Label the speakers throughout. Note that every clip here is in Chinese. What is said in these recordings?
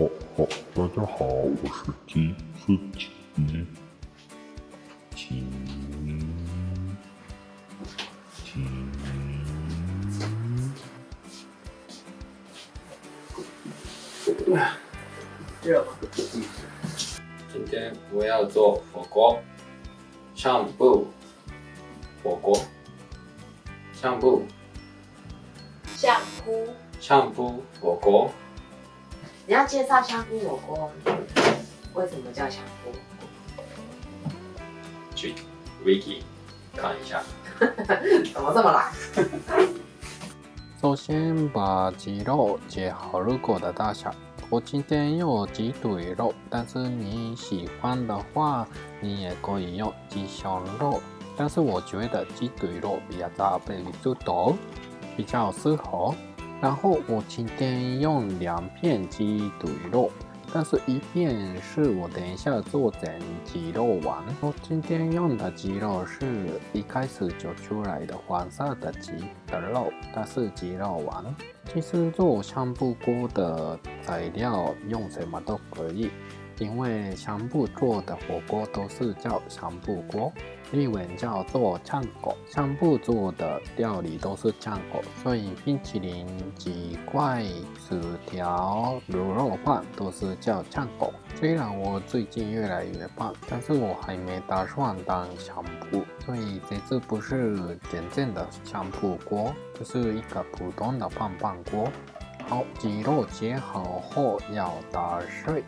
Speaker 1: 哦哦，大家好，我是鸡，是鸡，鸡，鸡。
Speaker 2: 热吗？
Speaker 3: 今天我要做火锅，上部火锅，上部
Speaker 2: 香菇，
Speaker 3: 上部火锅，
Speaker 2: 你要介绍香菇火锅，为什么叫香菇？
Speaker 3: 去 Wiki 看一下。
Speaker 2: 怎么这么懒？
Speaker 4: 首先把鸡肉切好入口的大小。我今天用鸡腿肉，但是你喜欢的话，你也可以用鸡胸肉。但是我觉得鸡腿肉比较大倍数多，比较适合。然后我今天用两片鸡腿肉。但是一片是我等一下做成鸡肉丸。我今天用的鸡肉是一开始就出来的黄色的鸡的肉，它是鸡肉丸。其实做香菇锅的材料用什么都可以，因为香布做的火锅都是叫香布锅。日文叫做酱狗，香布做的料理都是酱狗，所以冰淇淋、鸡块、薯条、卤肉饭都是叫酱狗。虽然我最近越来越胖，但是我还没打算当香布，所以这次不是真正的香布锅，就是一个普通的棒棒锅。好，鸡肉切好后要打碎。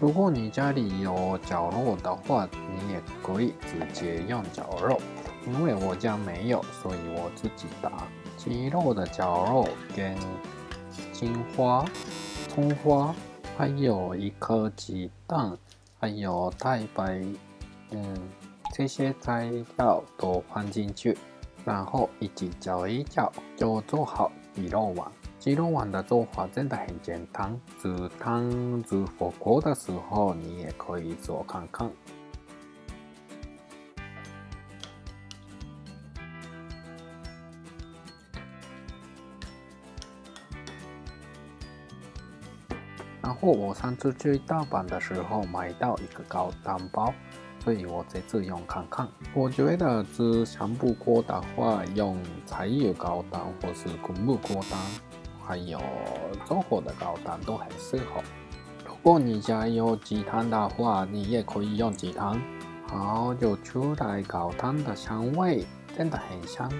Speaker 4: 如果你家里有绞肉的话，你也可以直接用绞肉。因为我家没有，所以我自己打鸡肉的绞肉跟青花、葱花，还有一颗鸡蛋，还有太白，嗯，这些材料都放进去，然后一起搅一搅，就做好鸡肉丸。鸡肉丸的做法真的很简单，煮汤煮火锅的时候你也可以做看看。然后我上次去大阪的时候买到一个高汤包，所以我这次用看看。我觉得吃香布锅的话，用柴油高汤或是滚木锅汤。还有中火的高汤都很适合。如果你家有鸡汤的话，你也可以用鸡汤，好就出来高汤的香味，真的很香。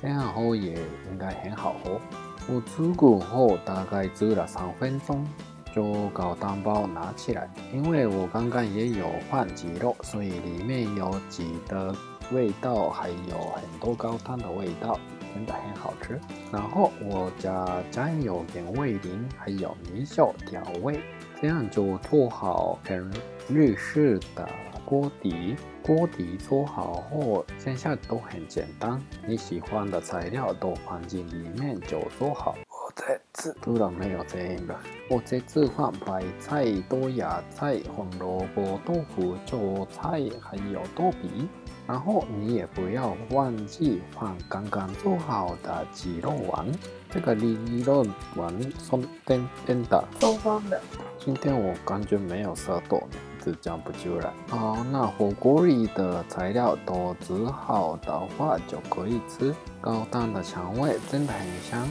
Speaker 4: 这样后也应该很好喝。我煮过后大概煮了三分钟，就高汤包拿起来，因为我刚刚也有放鸡肉，所以里面有鸡的味道，还有很多高汤的味道。真的很好吃，然后我加酱油跟味淋，还有米酒调味，这样就做好很日式的锅底。锅底做好后，剩下都很简单，你喜欢的材料都放进里面就做好。我这次做了没有这个？我这次放白菜、豆芽菜、红萝卜、豆腐、韭菜，还有豆皮。然后你也不要忘记放刚刚做好的鸡肉丸，这个鸡肉丸松甜甜的，
Speaker 2: 松松的。
Speaker 4: 今天我感觉没有舌头，只讲不出来。好，那火锅里的材料都煮好的话就可以吃，高汤的香味真的很香。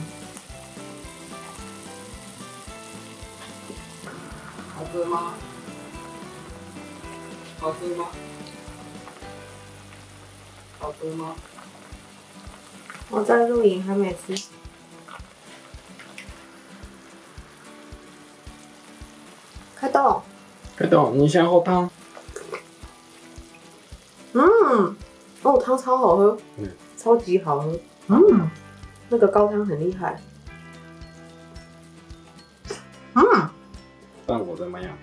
Speaker 3: 好吃吗？好吃吗？好吃吗？
Speaker 2: 我在录影，还没吃。开动！
Speaker 4: 开动！你先喝汤。
Speaker 2: 嗯，哦，汤超好喝，嗯，超级好喝，嗯，那个高汤很厉害。嗯，
Speaker 4: 效果怎么样？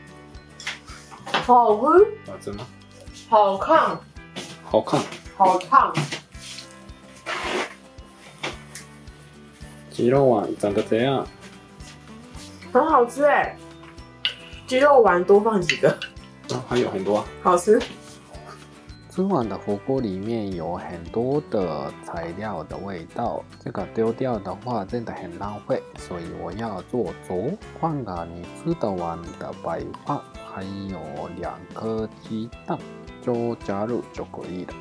Speaker 2: 好喝。
Speaker 4: 好吃吗？
Speaker 2: 好看。
Speaker 4: 好看。
Speaker 2: 好看！
Speaker 4: 鸡肉丸长得怎样？
Speaker 2: 很好吃哎！鸡肉丸多放几个。
Speaker 4: 啊，还有很多。
Speaker 2: 好吃。
Speaker 4: 吃完的火锅里面有很多的材料的味道，这个丢掉的话真的很浪费，所以我要做粥，放个你吃得完的白饭，还有两颗鸡蛋，就加入就可以了。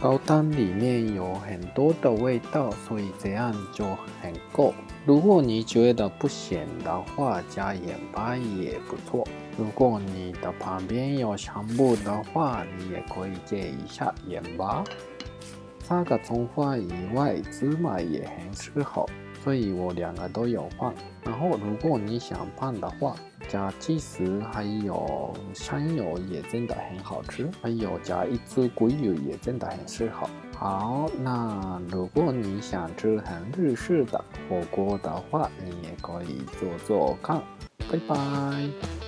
Speaker 4: 高汤里面有很多的味道，所以这样就很够。如果你觉得不咸的话，加盐巴也不错。如果你的旁边有香木的话，你也可以借一下盐巴。三个葱花以外，芝麻也很适合，所以我两个都有放。然后，如果你想放的话，加鸡丝还有香油也真的很好吃，还有加一只鲑鱼也真的很适合。好，那如果你想吃很日式的火锅的话，你也可以做做看。拜拜。